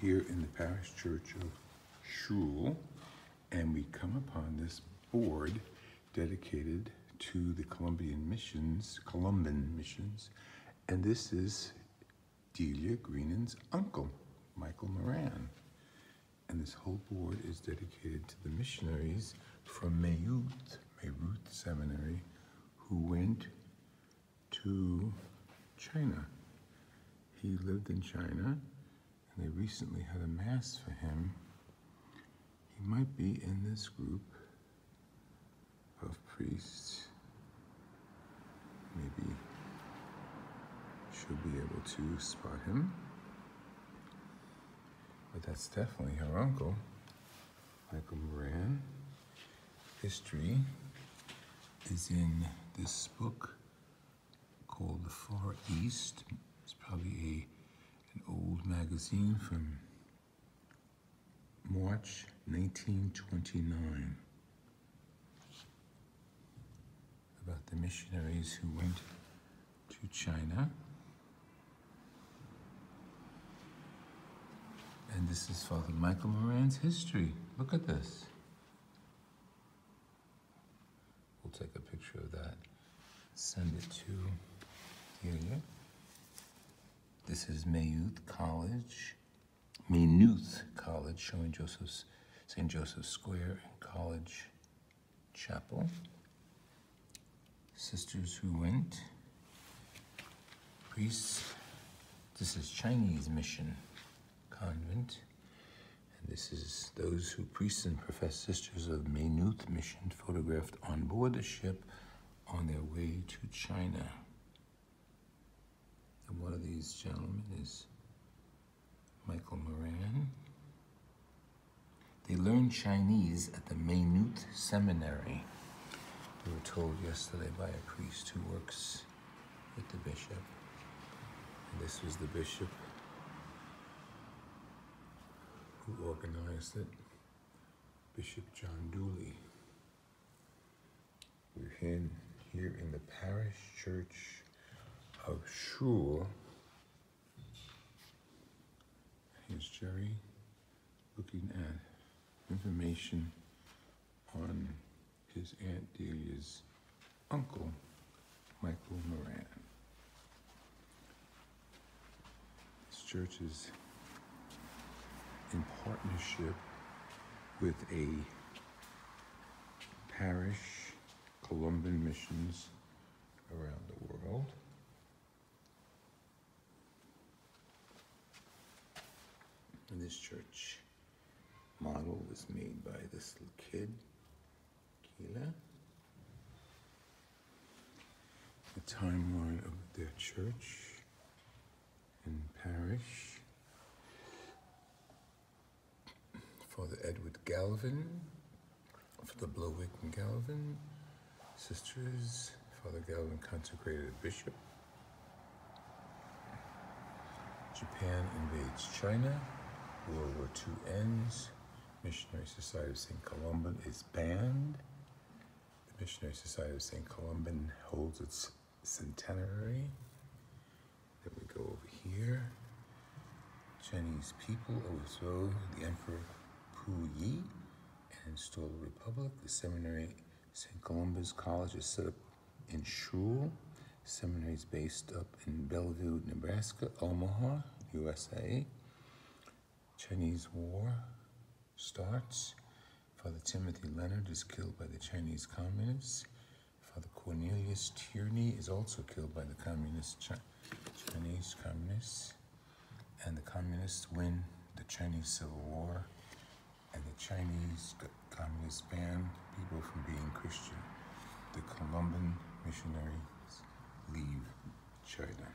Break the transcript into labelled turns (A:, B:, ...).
A: here in the parish church of Shrule, and we come upon this board dedicated to the Columbian missions, Columban missions, and this is Delia Greenan's uncle, Michael Moran. And this whole board is dedicated to the missionaries from Maynooth, Maynooth Seminary, who went to China. He lived in China, they recently had a mass for him. He might be in this group of priests. Maybe she'll be able to spot him. But that's definitely her uncle, Michael Moran. History is in this book called The Far East. It's probably a an old magazine from March 1929 about the missionaries who went to China. And this is Father Michael Moran's history. Look at this. We'll take a picture of that, send it to. This is Maynooth College, Maynooth College, showing Joseph's, St. Joseph's Square and College Chapel. Sisters who went, priests. This is Chinese mission convent. And this is those who priests and professed sisters of Maynooth mission photographed on board the ship on their way to China. One of these gentlemen is Michael Moran. They learned Chinese at the Maynooth Seminary. We were told yesterday by a priest who works with the bishop. And this was the bishop who organized it, Bishop John Dooley. We're in, here in the parish church Shrule. Here's Jerry looking at information on his Aunt Delia's uncle, Michael Moran. This church is in partnership with a parish, Columban missions around the world. And this church model was made by this little kid, Keela. The timeline of their church and parish. Father Edward Galvin, for the Blowick and Galvin sisters. Father Galvin consecrated a bishop. Japan invades China. World War II ends. Missionary Society of St. Columban is banned. The Missionary Society of St. Columban holds its centenary. Then we go over here. Chinese people overthrow the Emperor Pu Yi and install a republic. The seminary, St. Columba's College, is set up in Shrule. Seminary is based up in Bellevue, Nebraska, Omaha, USA. Chinese War starts. Father Timothy Leonard is killed by the Chinese communists. Father Cornelius Tierney is also killed by the communist Chi Chinese communists. And the communists win the Chinese Civil War. And the Chinese communists ban people from being Christian. The Columban missionaries leave China.